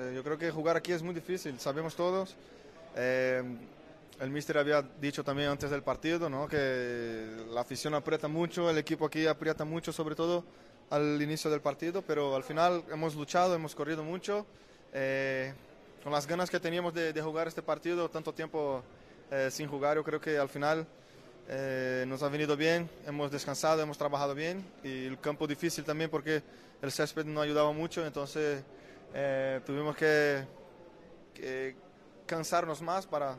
Eh, Yo creo que jugar aquí es muy difícil, sabemos todos. Eh, el míster había dicho también antes del partido ¿no? que la afición aprieta mucho, el equipo aquí aprieta mucho, sobre todo al inicio del partido, pero al final hemos luchado, hemos corrido mucho. eh, con las ganas que teníamos de, de jugar este partido, tanto tiempo eh, sin jugar, yo creo que al final eh, nos ha venido bien, hemos descansado, hemos trabajado bien y el campo difícil también porque el césped no ayudaba mucho, entonces eh, tuvimos que, que cansarnos más para,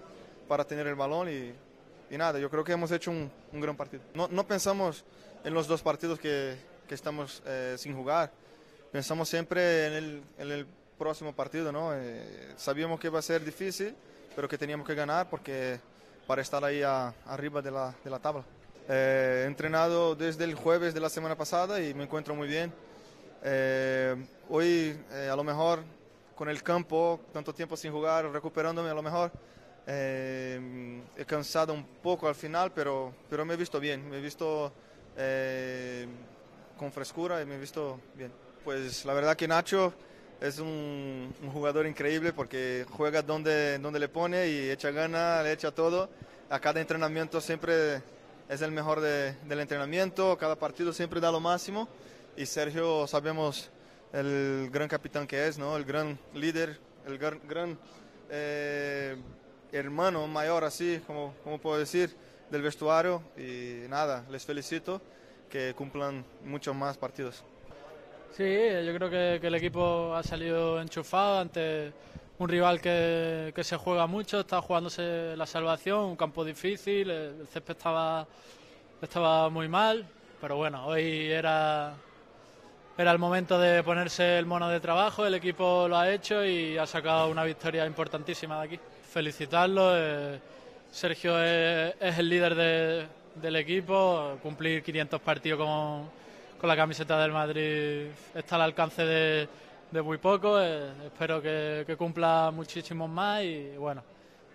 para tener el balón y, y nada, yo creo que hemos hecho un, un gran partido. No, no pensamos en los dos partidos que, que estamos eh, sin jugar, pensamos siempre en el, en el próximo partido, ¿no? Eh, sabíamos que iba a ser difícil, pero que teníamos que ganar porque para estar ahí a- arriba de la, de la tabla. Eh, he entrenado desde el jueves de la semana pasada y me encuentro muy bien. Eh, hoy eh, a lo mejor con el campo, tanto tiempo sin jugar, recuperándome a lo mejor, eh, he cansado un poco al final, pero, pero me he visto bien, me he visto eh, con frescura y me he visto bien. Pues la verdad que Nacho es un, un jugador increíble porque juega donde, donde le pone y echa gana, le echa todo. A cada entrenamiento siempre es el mejor de- del entrenamiento, cada partido siempre da lo máximo. Y Sergio sabemos el gran capitán que es, ¿no? el gran líder, el gran, gran, eh, hermano mayor, así como, como puedo decir, del vestuario. Y nada, les felicito que cumplan muchos más partidos. Sí, yo creo que, que el equipo ha salido enchufado ante un rival que, que se juega mucho, está jugándose la salvación, un campo difícil, el césped estaba, estaba muy mal, pero bueno, hoy era, era el momento de ponerse el mono de trabajo, el equipo lo ha hecho y ha sacado una victoria importantísima de aquí. Felicitarlo, eh, Sergio es, el líder de- del equipo, cumplir 500 partidos con, con la camiseta del Madrid está al alcance de, de muy poco. eh, espero que, que cumpla muchísimos más y bueno,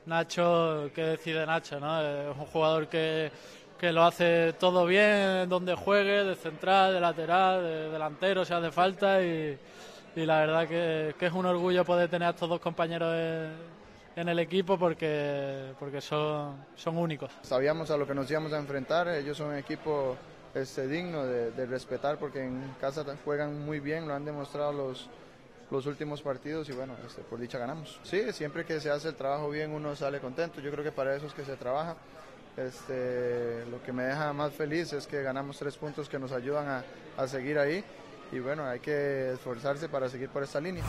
Nacho, ¿qué decide Nacho? ¿no? Es un jugador que, que lo hace todo bien donde juegue, de central, de lateral, de delantero si hace falta y, y la verdad que, que es un orgullo poder tener a estos dos compañeros en, el equipo porque, porque son, son únicos. Sabíamos a lo que nos íbamos a enfrentar, ellos son un equipo este, digno de, de respetar porque en casa juegan muy bien, lo han demostrado los, los últimos partidos y bueno, este, por dicha ganamos. Sí, siempre que se hace el trabajo bien uno sale contento, yo creo que para eso es que se trabaja. Este, lo que me deja más feliz es que ganamos tres puntos que nos ayudan a, a seguir ahí y bueno, hay que esforzarse para seguir por esta línea.